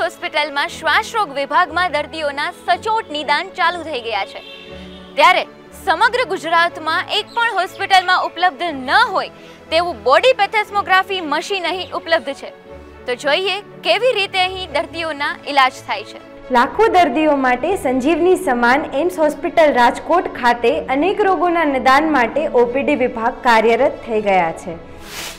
હોસ્પિટલમાં શ્વાસરોગ વિભાગમાં દર્દીઓના સચોટ નિદાન ચાલુ થઈ ગયા છે. ત્યારે સમગ્ર ગુજરાતમાં એક પણ હોસ્પિટલમાં ઉપલબ્ધ ન હોય તેવું બોડી પેથેસ્મોગ્રાફી મશીન અહીં ઉપલબ્ધ છે. તો જોઈએ કેવી રીતે અહીં દર્દીઓના ઈલાજ થાય છે. લાખો દર્દીઓ માટે સંજીવની સમાન એમ્સ હોસ્પિટલ રાજકોટ ખાતે અનેક રોગોના નિદાન માટે ઓપીડી વિભાગ કાર્યરત થઈ ગયા છે.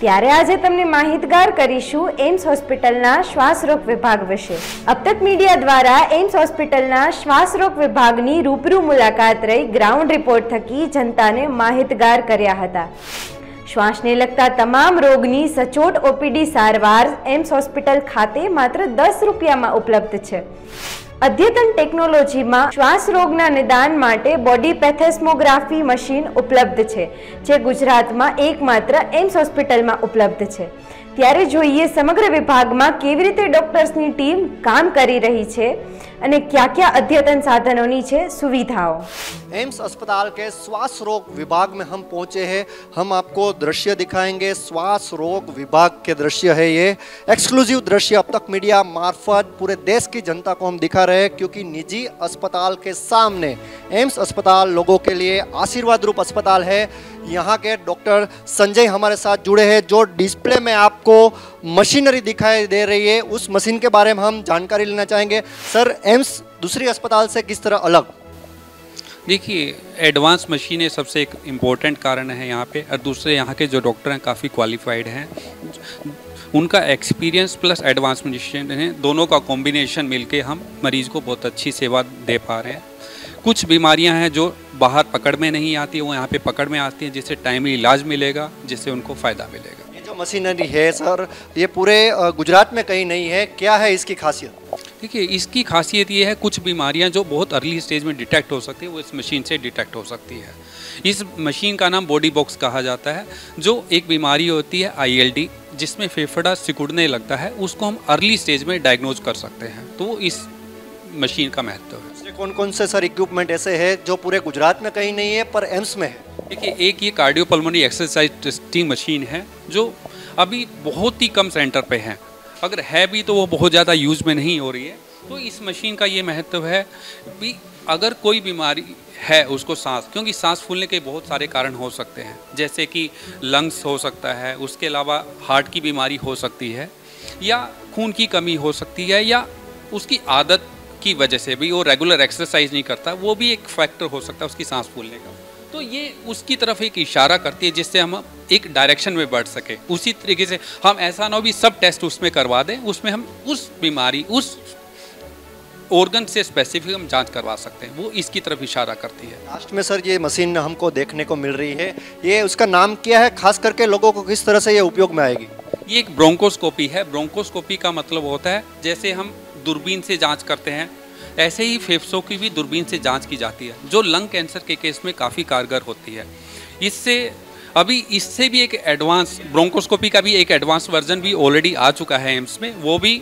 ત્યારે આજે તમને માહિતગાર કરીશું એમ્સ હોસ્પિટલના શ્વાસરોગ વિભાગ વિશે. અબતક મીડિયા દ્વારા એમ્સ હોસ્પિટલના શ્વાસરોગ વિભાગની રૂબરૂ મુલાકાત રહી ગ્રાઉન્ડ રિપોર્ટ થકી જનતાને માહિતગાર કર્યા હતા. શ્વાસને લગતા તમામ રોગની સચોટ ઓપીડી સારવાર એમ્સ હોસ્પિટલ ખાતે માત્ર દસ રૂપિયામાં ઉપલબ્ધ છે અદ્યતન ટેકનોલોજીમાં શ્વાસ રોગના નિદાન માટે બોડી પેથેસ્મોગ્રાફી મશીન ઉપલબ્ધ છે જે ગુજરાતમાં એકમાત્ર એમ્સ હોસ્પિટલમાં ઉપલબ્ધ છે ત્યારે જોઈએ સમગ્ર વિભાગમાં કેવી રીતે ડોક્ટર્સની ટીમ કામ કરી રહી છે અને क्या क्या अद्यतन साधनों છે सुविधाओं एम्स अस्पताल के श्वास रोग विभाग में हम पहुंचे हैं हम आपको दृश्य दिखाएंगे श्वास रोग विभाग के दृश्य है ये एक्सक्लूसिव दृश्य अब तक मीडिया मार्फत पूरे देश की जनता को हम दिखा रहे हैं क्योंकि निजी अस्पताल के सामने एम्स अस्पताल लोगों के लिए आशीर्वाद रूप अस्पताल है यहाँ के डॉक्टर संजय हमारे साथ जुड़े हैं जो डिस्प्ले में आपको मशीनरी दिखाई दे रही है। उस मशीन के बारे में हम जानकारी लेना चाहेंगे। सर, एम्स दूसरी अस्पताल से किस तरह अलग? देखिए, एडवांस मशीनें सबसे एक इम्पोर्टेंट कारण है यहाँ पे, और दूसरे यहाँ के जो डॉक्टर हैं काफ़ी क्वालिफाइड हैं। उनका एक्सपीरियंस प्लस एडवांस मशीन है, दोनों का कॉम्बिनेशन मिलके हम मरीज़ को बहुत अच्छी सेवा दे पा रहे हैं। कुछ बीमारियाँ हैं जो बाहर पकड़ में नहीं आती, वो यहाँ पे पकड़ में आती हैं, जिससे टाइमली इलाज मिलेगा, जिससे उनको फ़ायदा मिलेगा। मशीनरी है सर? ये पूरे गुजरात में कहीं नहीं है। क्या है इसकी खासियत? देखिए इसकी खासियत ये है कुछ बीमारियाँ जो बहुत अर्ली स्टेज में डिटेक्ट हो सकती है वो इस मशीन से डिटेक्ट हो सकती है। इस मशीन का नाम बॉडी बॉक्स कहा जाता है जो एक बीमारी होती है आईएलडी जिसमें फेफड़ा सिकुड़ने लगता है उसको हम अर्ली स्टेज में डायग्नोज कर सकते हैं। तो इस मशीन का महत्व है। कौन कौन से सर इक्विपमेंट ऐसे हैं जो पूरे गुजरात में कहीं नहीं है पर एम्स में है? देखिए एक ये कार्डियोपल्मोनरी एक्सरसाइज टेस्टिंग मशीन है जो अभी बहुत ही कम सेंटर पे हैं। अगर है भी तो वो बहुत ज़्यादा यूज़ में नहीं हो रही है। तो इस मशीन का ये महत्व है कि अगर कोई बीमारी है उसको सांस, क्योंकि सांस फूलने के बहुत सारे कारण हो सकते हैं। जैसे कि लंग्स हो सकता है, उसके अलावा हार्ट की बीमारी हो सकती है, या खून की कमी हो सकती है, या उसकी आदत की वजह से भी वो रेगुलर एक्सरसाइज नहीं करता, वो भी एक फैक्टर हो सकता है उसकी सांस फूलने का। तो ये उसकी तरफ़ एक इशारा करती है जिससे हम एक डायरेक्शन में बढ़ सके। उसी तरीके से हम ऐसा ना हो भी सब टेस्ट उसमें करवा दें उसमें हम उस बीमारी उस ऑर्गन से स्पेसिफिक हम जाँच करवा सकते हैं। वो इसकी तरफ़ इशारा करती है। लास्ट में सर ये मशीन हमको देखने को मिल रही है। ये उसका नाम क्या है? खास करके लोगों को किस तरह से ये उपयोग में आएगी? ये एक ब्रोंकोस्कोपी है। ब्रोंकोस्कोपी का मतलब होता है जैसे हम दूरबीन से जाँच करते हैं ऐसे ही फेफड़ों की भी दूरबीन से जाँच की जाती है जो लंग कैंसर के केस में काफ़ी कारगर होती है। इससे अभी इससे भी एक एडवांस ब्रोंकोस्कोपी का भी एक एडवांस वर्जन भी ऑलरेडी आ चुका है एम्स में वो भी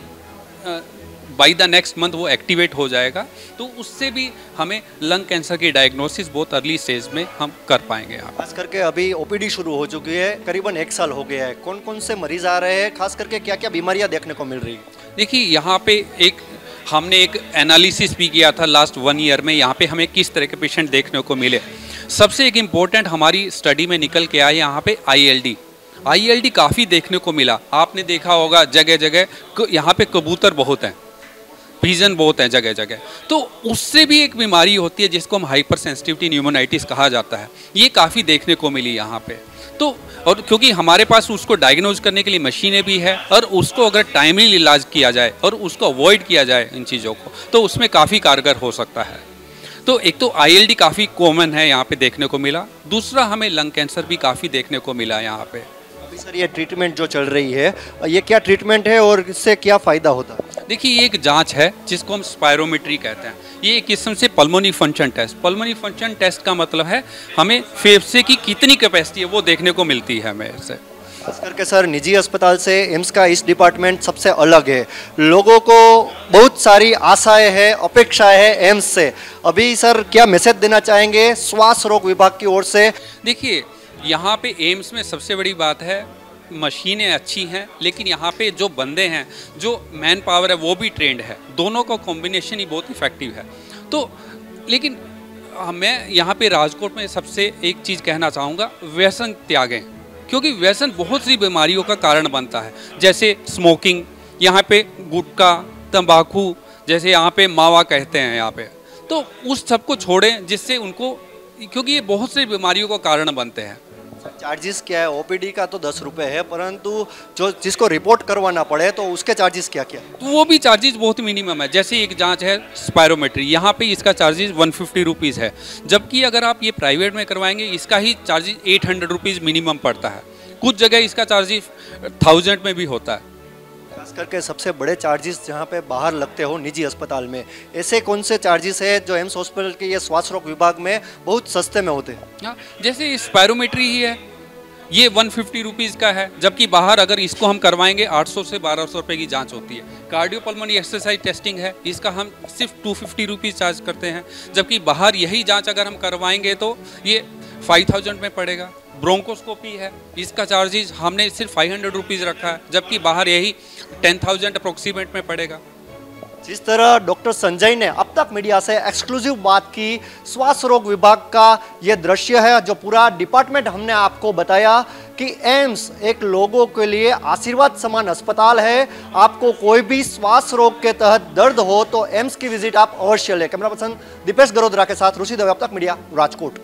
बाई द नेक्स्ट मंथ वो एक्टिवेट हो जाएगा। तो उससे भी हमें लंग कैंसर की डायग्नोसिस बहुत अर्ली स्टेज में हम कर पाएँगे खास करके अभी ओपीडी शुरू हो चुकी है करीबन एक साल हो गया है। कौन कौन से मरीज़ आ रहे हैं? खास करके क्या क्या बीमारियाँ देखने को मिल रही है? देखिए यहाँ पे एक हमने एक एनालिसिस भी किया था लास्ट वन ईयर में, यहाँ पे हमें किस तरह के पेशेंट देखने को मिले। सबसे एक इम्पोर्टेंट हमारी स्टडी में निकल के आया यहाँ पे आईएलडी आईएलडी काफ़ी देखने को मिला। आपने देखा होगा जगह जगह यहाँ पे कबूतर बहुत हैं। पीजन बहुत हैं जगह जगह तो उससे भी एक बीमारी होती है जिसको हम हाइपर सेंसिटिविटी न्यूमोनाइटिस कहा जाता है। ये काफ़ी देखने को मिली यहाँ पे। तो और क्योंकि हमारे पास उसको डायग्नोज करने के लिए मशीनें भी है, और उसको अगर टाइमली इलाज किया जाए, और उसको अवॉइड किया जाए इन चीज़ों को तो उसमें काफ़ी कारगर हो सकता है। तो एक तो आईएलडी काफ़ी कॉमन है यहाँ पे देखने को मिला। दूसरा हमें लंग कैंसर भी काफ़ी देखने को मिला यहाँ पे। अभी सर ये ट्रीटमेंट जो चल रही है ये क्या ट्रीटमेंट है और इससे क्या फ़ायदा होता? है देखिए ये एक जाँच है जिसको हम स्पायरोमेट्री कहते हैं। ये एक किस्म से pulmonary function test pulmonary function test का मतलब है हमें फेफड़े की कितनी कैपेसिटी है वो देखने को मिलती है हमें इससे। खास करके सर निजी अस्पताल से एम्स का इस डिपार्टमेंट सबसे अलग है। लोगों को बहुत सारी आशाएँ हैं अपेक्षाएँ हैं एम्स से। अभी सर क्या मैसेज देना चाहेंगे? स्वास्थ्य रोग विभाग की ओर से। देखिए यहाँ पे एम्स में सबसे बड़ी बात है, मशीनें अच्छी हैं, लेकिन यहाँ पे जो बंदे हैं, जो मैन पावर है, वो भी ट्रेंड है। दोनों का कॉम्बिनेशन ही बहुत इफ़ेक्टिव है। तो लेकिन मैं यहाँ पे राजकोट में सबसे एक चीज़ कहना चाहूँगा, व्यसन त्यागें। क्योंकि व्यसन बहुत सी बीमारियों का कारण बनता है। जैसे स्मोकिंग यहाँ पे गुटखा, तंबाकू, जैसे यहाँ पे मावा कहते हैं यहाँ पे। तो उस सबको छोड़ें, जिससे उनको, क्योंकि ये बहुत सी बीमारियों का कारण बनते हैं। चार्जेस क्या है? ओपीडी का तो दस रुपए है परंतु जो जिसको रिपोर्ट करवाना पड़े तो उसके चार्जेस क्या क्या? है तो वो भी चार्जेस बहुत मिनिमम है। जैसे एक जाँच है स्पायरोमेट्री यहाँ पे इसका चार्जेस वन फिफ्टी रुपीज़ है। जबकि अगर आप ये प्राइवेट में करवाएँगे इसका ही charges eight hundred rupees minimum पड़ता है। कुछ जगह इसका चार्जेस थाउज़ेंड में भी होता है। खास करके सबसे बड़े चार्जेस जहाँ पे बाहर लगते हो निजी अस्पताल में ऐसे कौन से चार्जेस है जो एम्स हॉस्पिटल के ये श्वास रोग विभाग में बहुत सस्ते में होते हैं? हाँ जैसे स्पायरोमेट्री ही है। ये वन फिफ्टी रुपीज़ का है, जबकि बाहर अगर इसको हम करवाएँगे 800 से 1200 रुपए की जाँच होती है। कार्डियोपल्मोनरी एक्सरसाइज टेस्टिंग है, इसका हम सिर्फ़ टू फिफ्टी रुपीज़ चार्ज करते हैं, जबकि बाहर यही जाँच अगर हम करवाएँगे तो ये फाइव थाउज़ेंड में पड़ेगा। ब्रोंकोस्कोपी है, इसका चार्जेज हमने सिर्फ़ फाइव हंड्रेड रुपीज़ रखा है, जबकि बाहर यही टेन थाउज़ेंड अप्रोक्सीमेट में पड़ेगा। जिस तरह डॉक्टर संजय ने अब तक मीडिया से एक्सक्लूसिव बात की, श्वास रोग विभाग का यह दृश्य है, जो पूरा डिपार्टमेंट हमने आपको बताया कि एम्स एक लोगों के लिए आशीर्वाद समान अस्पताल है। आपको कोई भी श्वास रोग के तहत दर्द हो तो एम्स की विज़िट आप अवश्य लें। कैमरा पर्सन दीपेश गरोदरा के साथ ऋषि दवे, अब तक मीडिया, राजकोट।